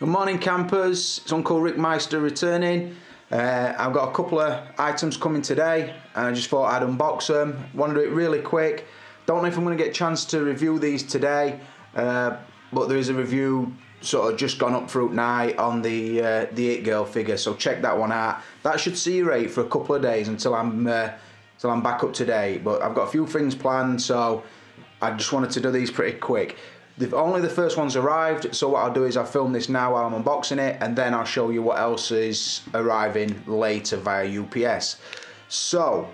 Good morning, campers. It's Uncle Rick Meister returning. Uh, I've got a couple of items coming today, and I just thought I'd unbox them. Want to do it really quick. Don't know if I'm going to get a chance to review these today, uh, but there is a review sort of just gone up through night on the uh, the It Girl figure, so check that one out. That should see rate for a couple of days until I'm uh, until I'm back up today. But I've got a few things planned, so I just wanted to do these pretty quick. The, only the first one's arrived, so what I'll do is I'll film this now while I'm unboxing it, and then I'll show you what else is arriving later via UPS. So,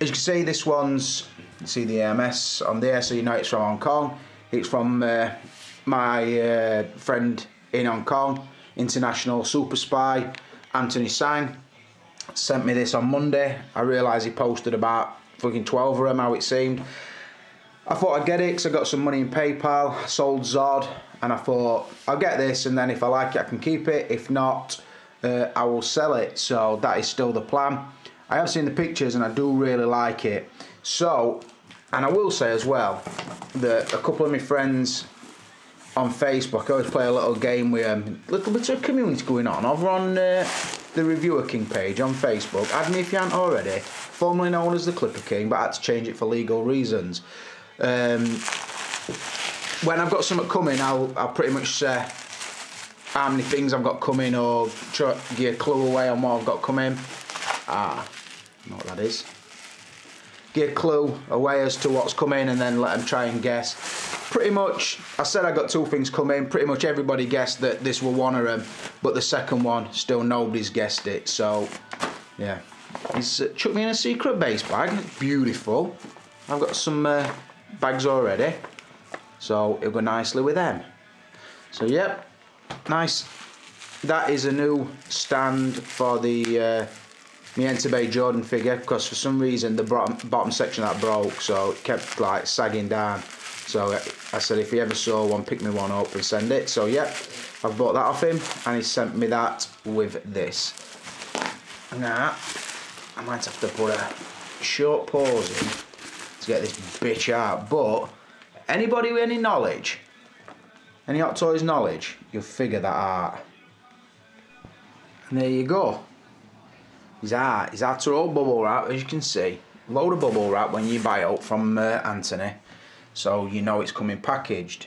as you can see, this one's, see the AMS on there, so you know it's from Hong Kong. It's from uh, my uh, friend in Hong Kong, international super spy, Anthony Sang. Sent me this on Monday. I realised he posted about fucking 12 of them, how it seemed. I thought I'd get it because I got some money in PayPal, sold Zod, and I thought I'll get this, and then if I like it, I can keep it. If not, uh, I will sell it. So that is still the plan. I have seen the pictures, and I do really like it. So, and I will say as well that a couple of my friends on Facebook, I always play a little game with them. A little bit of community going on over on uh, the Reviewer King page on Facebook. Add me if you haven't already. Formerly known as the Clipper King, but I had to change it for legal reasons. Um, when I've got something coming, I'll I'll pretty much say how many things I've got coming or try give a clue away on what I've got coming. Ah, know what that is. Give a clue away as to what's coming and then let them try and guess. Pretty much, I said I got two things coming. Pretty much everybody guessed that this were one of them, but the second one, still nobody's guessed it. So, yeah. He's uh, chucked me in a secret base bag. Beautiful. I've got some uh, bags already. So it'll go nicely with them. So yep nice. That is a new stand for the uh, my Enterbay Jordan figure because for some reason the bottom, bottom section that broke so it kept like sagging down. So I said if he ever saw one pick me one up and send it. So yep I've bought that off him and he sent me that with this. Now I might have to put a short pause in to get this bitch out. But anybody with any knowledge, any Hot Toys knowledge, you'll figure that out. And there you go. Out. He's out to all bubble wrap, as you can see. Load of bubble wrap when you buy it from uh, Anthony. So you know it's coming packaged.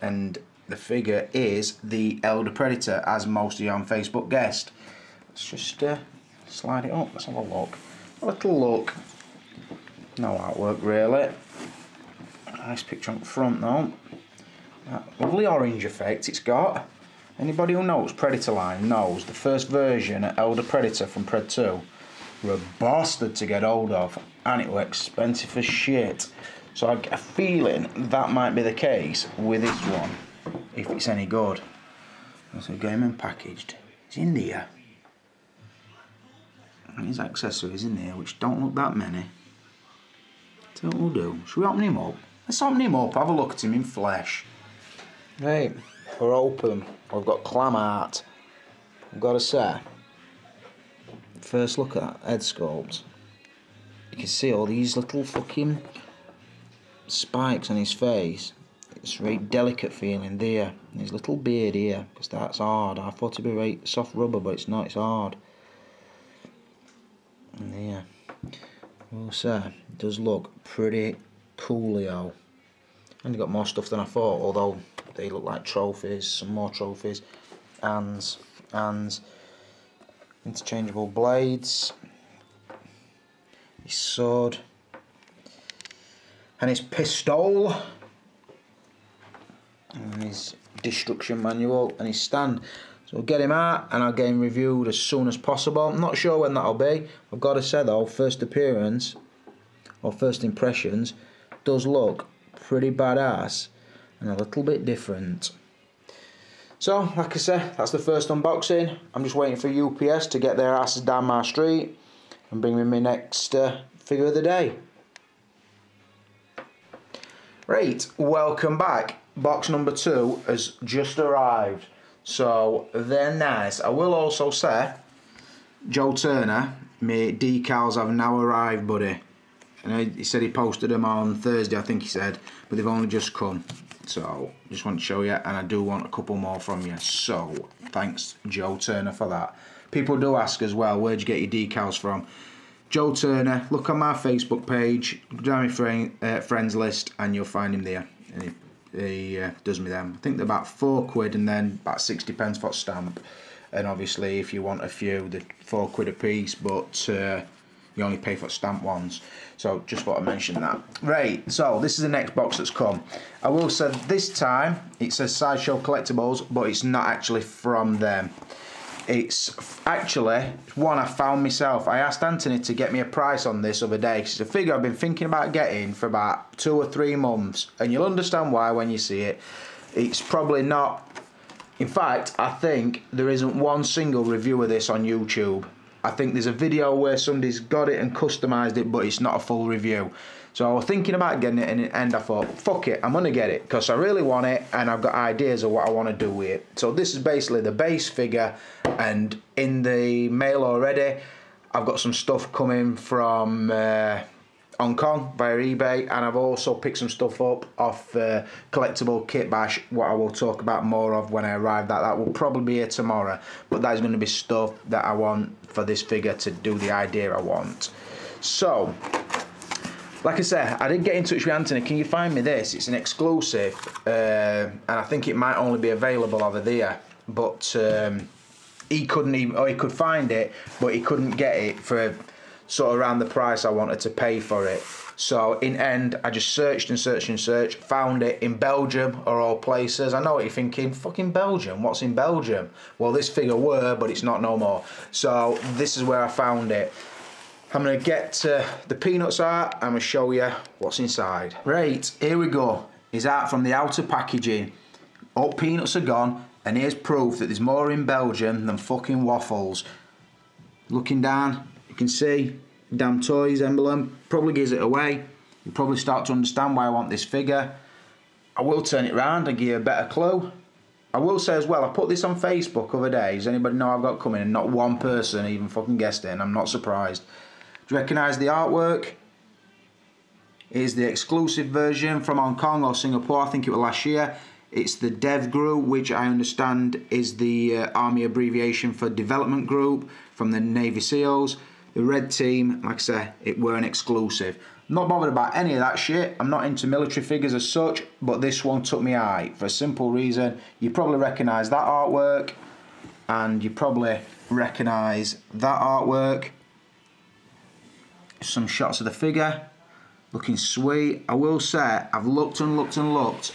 And the figure is the Elder Predator, as most of you on Facebook guessed. Let's just uh, slide it up. Let's have a look. A little look. No artwork really. Nice picture on the front though. That lovely orange effect it's got. Anybody who knows Predator line knows the first version of Elder Predator from Pred 2 were a bastard to get hold of and it was expensive as shit. So I get a feeling that might be the case with this one, if it's any good. A game and packaged. It's in there. There's accessories in there which don't look that many. So what we'll do, should we open him up? Let's open him up, have a look at him in flesh. Right, we're open. We've got clam art. I've got to say, first look at head sculpt. You can see all these little fucking spikes on his face. It's very delicate feeling there. His little beard here, because that's hard. I thought it'd be right soft rubber, but it's not, it's hard. And there. Well, sir, does look pretty coolio. And you got more stuff than I thought, although they look like trophies, some more trophies, and and interchangeable blades, his sword, and his pistol, and his destruction manual, and his stand. So we'll get him out and I'll get him reviewed as soon as possible. I'm not sure when that'll be. I've got to say though, first appearance or first impressions does look pretty badass and a little bit different. So, like I said, that's the first unboxing. I'm just waiting for UPS to get their asses down my street and bring me my next uh, figure of the day. Right, welcome back. Box number two has just arrived. So they're nice. I will also say, Joe Turner, my decals have now arrived, buddy. And he said he posted them on Thursday, I think he said, but they've only just come. So just want to show you, and I do want a couple more from you. So thanks, Joe Turner, for that. People do ask as well, where'd you get your decals from? Joe Turner, look on my Facebook page, down my uh, friends list, and you'll find him there. And he, he uh, does me them. I think they're about four quid and then about 60 pence for a stamp. And obviously, if you want a few, they're four quid a piece, but uh, you only pay for stamp ones. So just want to mention that. Right, so this is the next box that's come. I will say this time it says Sideshow Collectibles, but it's not actually from them. It's actually one I found myself. I asked Anthony to get me a price on this other day. because It's a figure I've been thinking about getting for about two or three months, and you'll understand why when you see it. It's probably not. In fact, I think there isn't one single review of this on YouTube. I think there's a video where somebody's got it and customized it, but it's not a full review. So I was thinking about getting it, and in the end I thought, fuck it, I'm gonna get it because I really want it, and I've got ideas of what I want to do with it. So this is basically the base figure, and in the mail already, I've got some stuff coming from. Uh, Hong Kong via eBay, and I've also picked some stuff up off uh, Collectible Kit Bash, what I will talk about more of when I arrive. That that will probably be here tomorrow, but that is going to be stuff that I want for this figure to do the idea I want. So, like I said, I did get in touch with Anthony. Can you find me this? It's an exclusive, uh, and I think it might only be available over there. But um, he couldn't even, or he could find it, but he couldn't get it for sort of around the price I wanted to pay for it. So in end, I just searched and searched and searched, found it in Belgium or all places. I know what you're thinking, fucking Belgium, what's in Belgium? Well, this figure were, but it's not no more. So this is where I found it. I'm gonna get uh, the peanuts out, I'm gonna show you what's inside. Right, here we go. Is out from the outer packaging. All peanuts are gone, and here's proof that there's more in Belgium than fucking waffles. Looking down, can see Damtoys emblem probably gives it away. You probably start to understand why I want this figure. I will turn it around and give you a better clue. I will say as well I put this on Facebook other days anybody know I've got coming? And not one person even fucking guessed it and I'm not surprised. Do you recognise the artwork? Here's the exclusive version from Hong Kong or Singapore. I think it was last year. It's the Dev Group, which I understand is the uh, Army abbreviation for Development Group from the Navy SEALs. The red team, like I say, it weren't exclusive. not bothered about any of that shit. I'm not into military figures as such, but this one took me eye for a simple reason. You probably recognise that artwork, and you probably recognise that artwork. Some shots of the figure, looking sweet. I will say, I've looked and looked and looked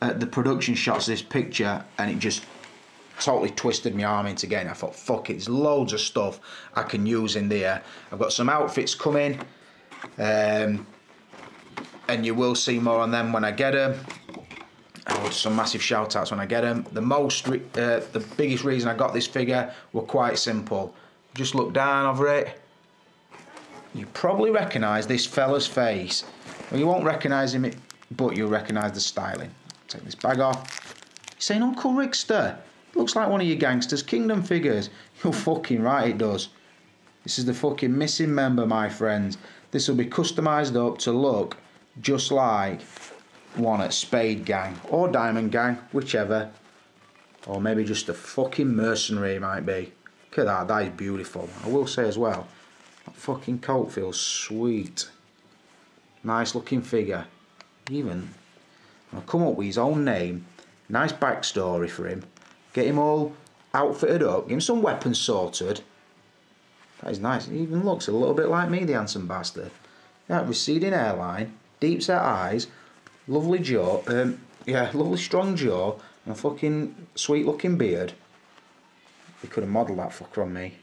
at the production shots of this picture, and it just totally twisted my arm into getting. I thought, fuck it, there's loads of stuff I can use in there. I've got some outfits coming, um, and you will see more on them when I get them. Oh, some massive shout outs when I get them. The most, uh, the biggest reason I got this figure were quite simple. Just look down over it. You probably recognise this fella's face. Well, you won't recognise him, but you'll recognise the styling. Take this bag off. He's saying Uncle Rickster. Looks like one of your Gangsters Kingdom figures. You're fucking right, it does. This is the fucking missing member, my friends. This will be customised up to look just like one at Spade Gang or Diamond Gang, whichever. Or maybe just a fucking mercenary, might be. Look at that, that is beautiful. I will say as well, that fucking coat feels sweet. Nice looking figure. Even, I'll come up with his own name. Nice backstory for him. Get him all outfitted up, give him some weapons sorted. That is nice. He even looks a little bit like me, the handsome bastard. That receding hairline, deep set eyes, lovely jaw, um, yeah, lovely strong jaw, and a fucking sweet looking beard. They could have modelled that fucker on me.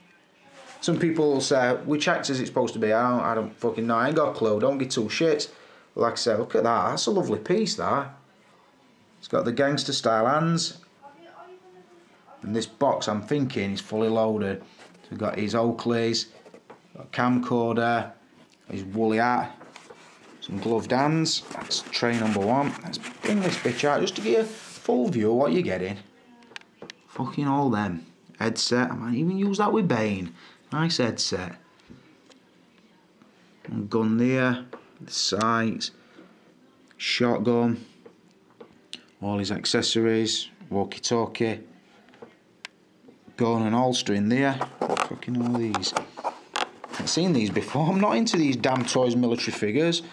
Some people say, which actor is it supposed to be? I don't, I don't fucking know. I ain't got a clue. Don't get two shits. Like I said, look at that. That's a lovely piece, that. It's got the gangster style hands. And this box, I'm thinking, is fully loaded. So we've got his Oakleys, got camcorder, his woolly hat, some gloved hands. That's tray number one. Let's bring this bitch out just to get a full view of what you're getting. Fucking all them. Headset, I might even use that with Bane. Nice headset. And gun there, the sights, shotgun, all his accessories, walkie-talkie, gun and Ulster in there. Fucking all these. I've seen these before. I'm not into these Damtoys military figures.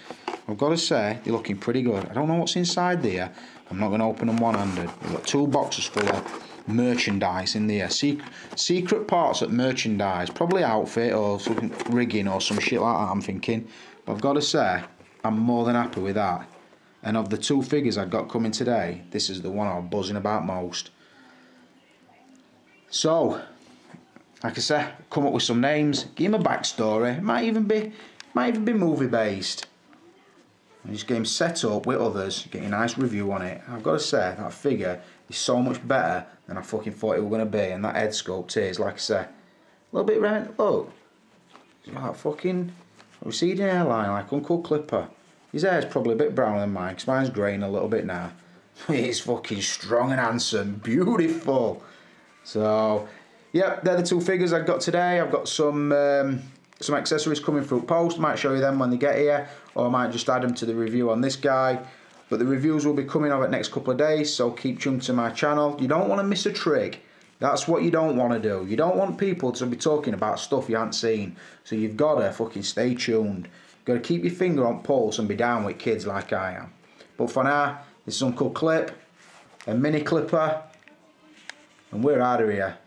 I've got to say, they're looking pretty good. I don't know what's inside there. I'm not going to open them one-handed. We've got two boxes full of merchandise in there. Secret, secret parts at merchandise. Probably outfit or something rigging or some shit like that, I'm thinking. But I've got to say, I'm more than happy with that. And of the two figures I've got coming today, this is the one I'm buzzing about most. So, like I said, come up with some names, give him a backstory. Might even be, might even be movie based. And get him set up with others, get a nice review on it. I've got to say that figure is so much better than I fucking thought it was gonna be, and that head sculpt is, like I say, a little bit round. Look, like fucking receding hairline, like Uncle Clipper. His hair's probably a bit browner than mine, because mine's greying a little bit now. He's fucking strong and handsome, beautiful. So, yeah, they're the two figures I've got today. I've got some um, some accessories coming through post. Might show you them when they get here, or I might just add them to the review on this guy. But the reviews will be coming over the next couple of days, so keep tuned to my channel. You don't want to miss a trick. That's what you don't want to do. You don't want people to be talking about stuff you haven't seen. So you've got to fucking stay tuned. You've got to keep your finger on pulse and be down with kids like I am. But for now, this is Uncle Clip, a mini clipper, and we're out of here.